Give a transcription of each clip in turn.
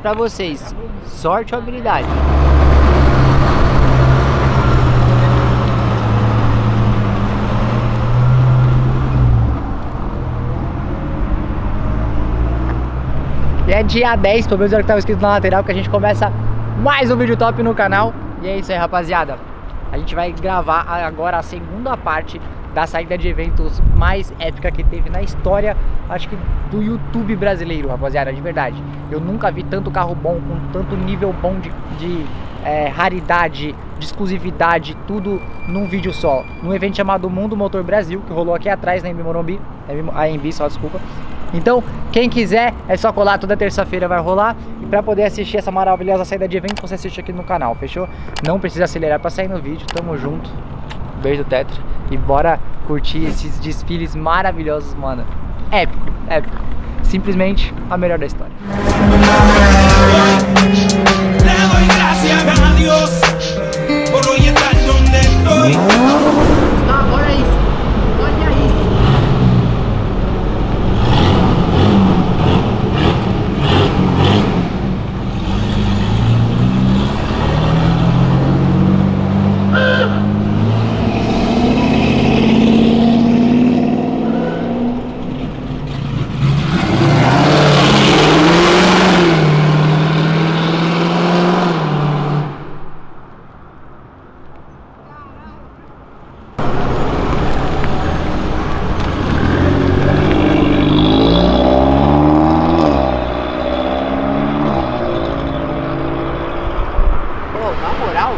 pra vocês. Sorte ou habilidade? E é dia 10, pelo menos era o que estava escrito na lateral, que a gente começa mais um vídeo top no canal. E é isso aí, rapaziada. A gente vai gravar agora a segunda parte da saída de eventos mais épica que teve na história, acho que do YouTube brasileiro, rapaziada, de verdade. Eu nunca vi tanto carro bom, com tanto nível bom de, de é, raridade, de exclusividade, tudo num vídeo só. Num evento chamado Mundo Motor Brasil, que rolou aqui atrás na MB Morumbi, a MB só, desculpa. Então, quem quiser, é só colar, toda terça-feira vai rolar. E pra poder assistir essa maravilhosa saída de evento, você assiste aqui no canal, fechou? Não precisa acelerar pra sair no vídeo, tamo junto. Beijo do Tetra. E bora curtir esses desfiles maravilhosos, mano. Épico, épico. Simplesmente a melhor da história. Agora é isso. Olha isso. Pô, na moral,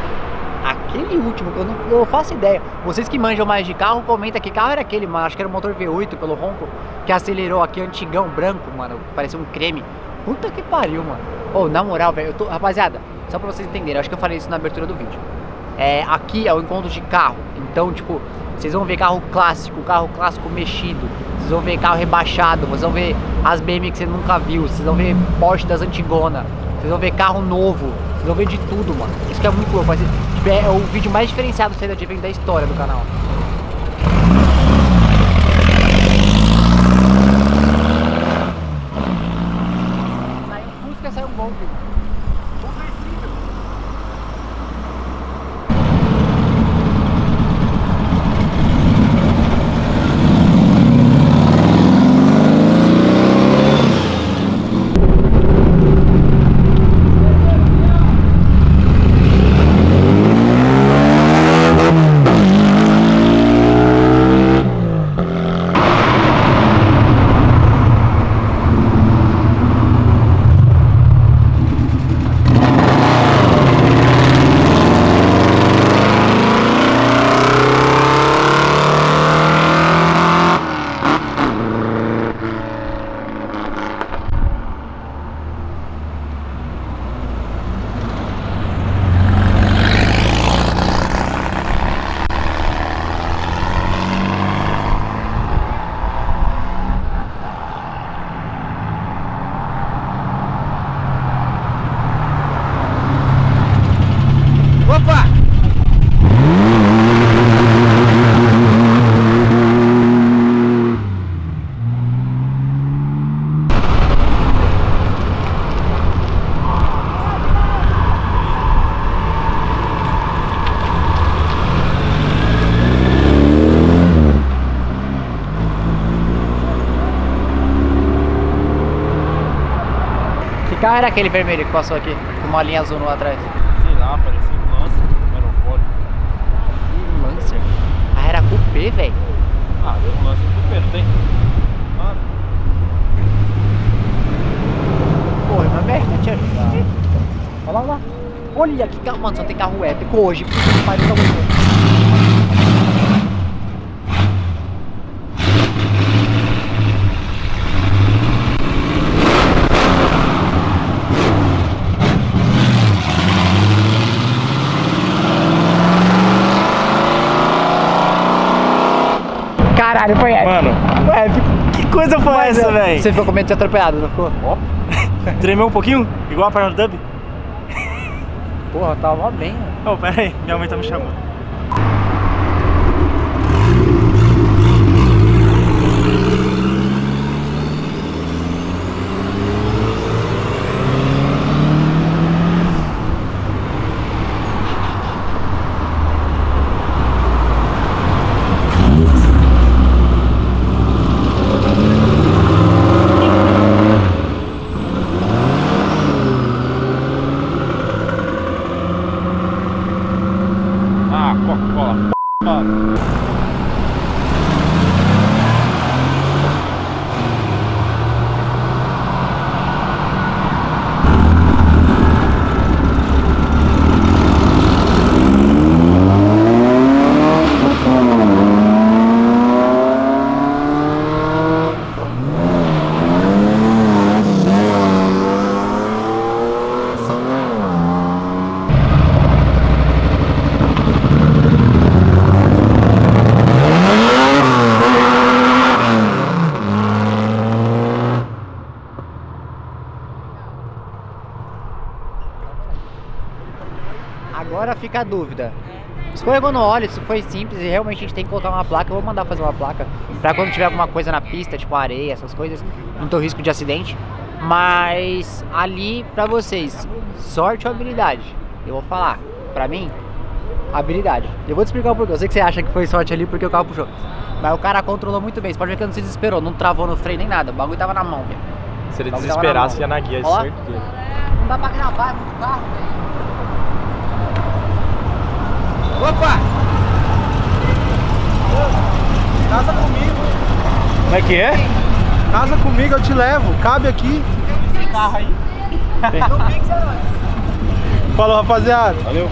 aquele último que eu não eu faço ideia. Vocês que manjam mais de carro, comenta que carro era aquele, mano. Acho que era o motor V8 pelo ronco que acelerou aqui, antigão, branco, mano. Parecia um creme. Puta que pariu, mano. Ô, na moral, velho, eu tô. Rapaziada, só pra vocês entenderem, acho que eu falei isso na abertura do vídeo. É, aqui é o encontro de carro. Então, tipo, vocês vão ver carro clássico, carro clássico mexido. Vocês vão ver carro rebaixado. Vocês vão ver as BM que você nunca viu. Vocês vão ver Porsche das Antigona. Vocês vão ver carro novo. Vocês vão ver de tudo, mano. Isso que é muito louco. Mas, tipo, é o vídeo mais diferenciado saída de da história do canal. Saiu um Fusca, saiu um Golf. Opa! Que carro era aquele vermelho que passou aqui? Com uma linha azul no atrás. Sei lá, parecia um lance, aerofólio. Lancer? Ah, era cupê, velho. Ah, deu um lance do pé, não tem? Ah, Porra, mas mexe pra te ajudar. Olha lá, olha lá. Olha que carro, mano, só tem carro épico hoje. Puta que pariu, tá muito bom. Caralho, foi épico. Mano, Foi épico. que coisa foi Mas, essa, é, velho? Você ficou com medo de ser atropelado, não ficou? Tremeu um pouquinho? Igual a perna do Dub? Porra, tava bem, mano. Oh, pera aí, minha mãe tá me chamando. Cola. Mano. Fica a dúvida. Escorregou no óleo, isso foi simples e realmente a gente tem que colocar uma placa. Eu vou mandar fazer uma placa pra quando tiver alguma coisa na pista, tipo areia, essas coisas, não ter risco de acidente. Mas ali pra vocês, sorte ou habilidade? Eu vou falar, pra mim, habilidade. Eu vou te explicar o porquê. Eu sei que você acha que foi sorte ali porque o carro puxou. Mas o cara controlou muito bem. Você pode ver que não se desesperou, não travou no freio nem nada. O bagulho tava na mão, velho. Se ele desesperasse, na ia na guia, Ó. certeza. Não dá pra gravar, é muito carro, velho. Opa! Casa comigo. Como é que é? Casa comigo, eu te levo. Cabe aqui. Tem carro aí? Nóis. Falou, rapaziada. Valeu.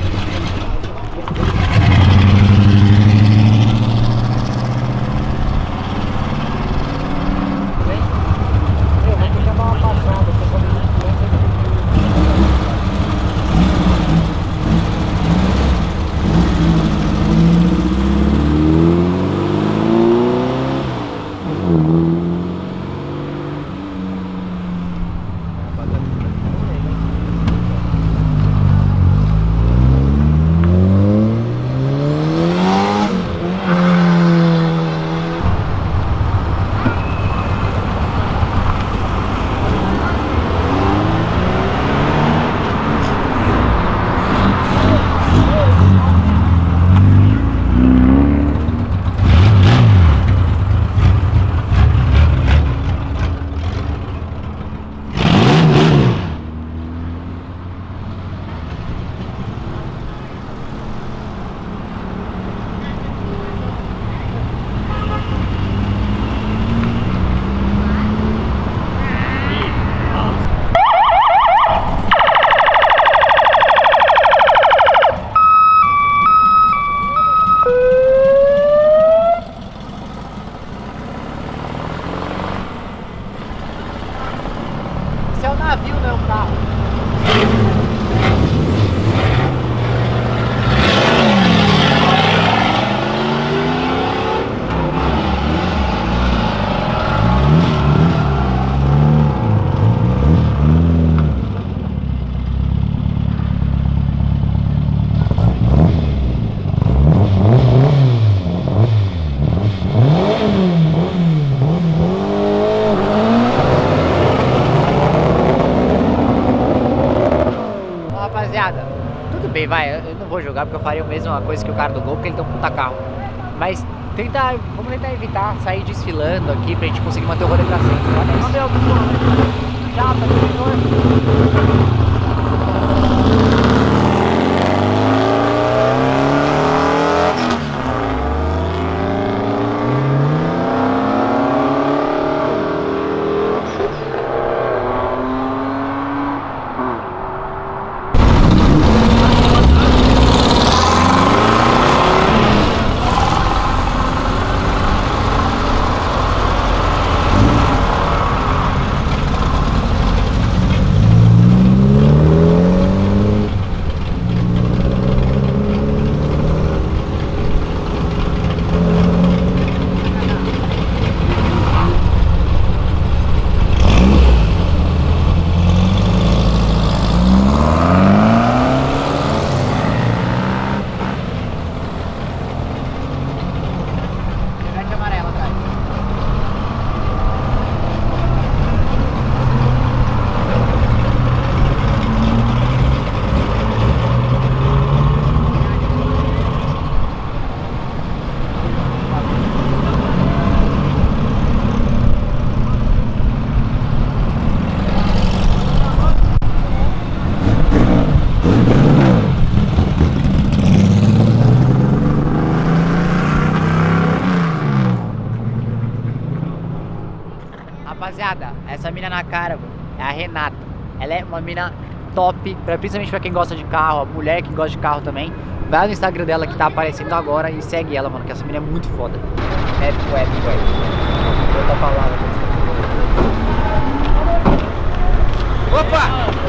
Rapaziada, tudo bem, vai. Eu não vou jogar porque eu faria a mesma coisa que o cara do gol, porque ele tem um puta carro. Mas tenta, vamos tentar evitar sair desfilando aqui pra gente conseguir manter o rolê pra sempre. O que Tchau, patrocinador. Na cara, mano, é a Renata. Ela é uma mina top, pra, principalmente pra quem gosta de carro, a mulher que gosta de carro também. Vai no Instagram dela que tá aparecendo agora e segue ela, mano, que essa mina é muito foda. Épico, épico, épico. Outra palavra. Opa!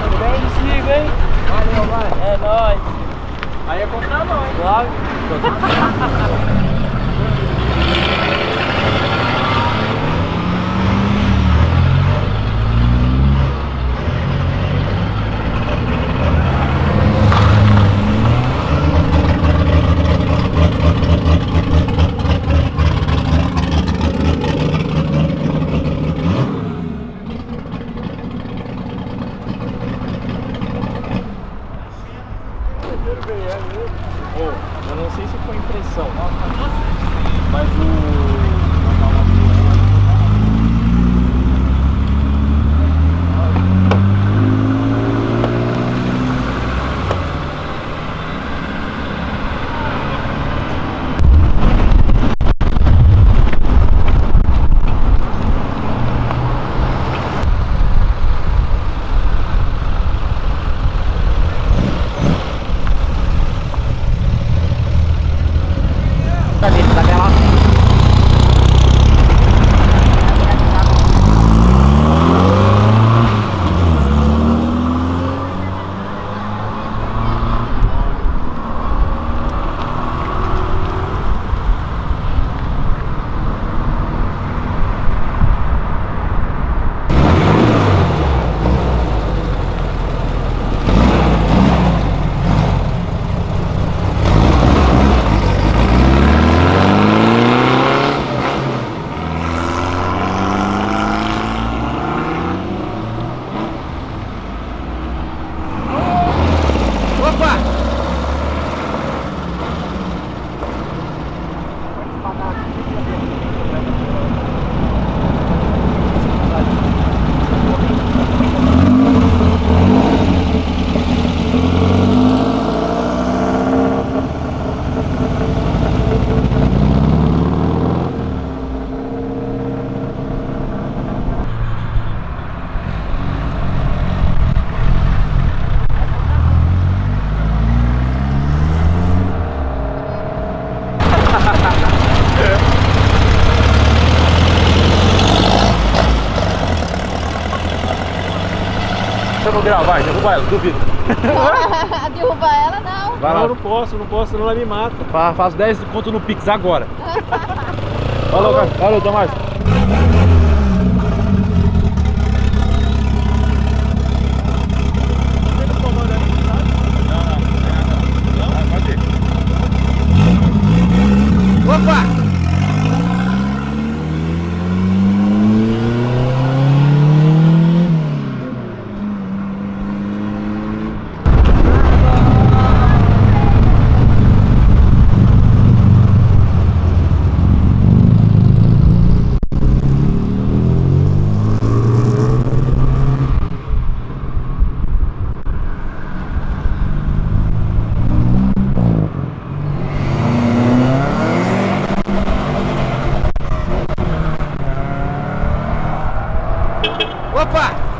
Tudo bem? Hein? Valeu, mano. É nóis. Aí é contra nós. Claro. eu não sei se foi impressão, mas o. Se eu não gravar, derruba ela, duvido. Derrubar ela não. Vai não, eu não posso, não posso, senão ela me mata. Fa- Faço 10 conto no Pix agora. Falou, cara. Valeu, até mais. Opa!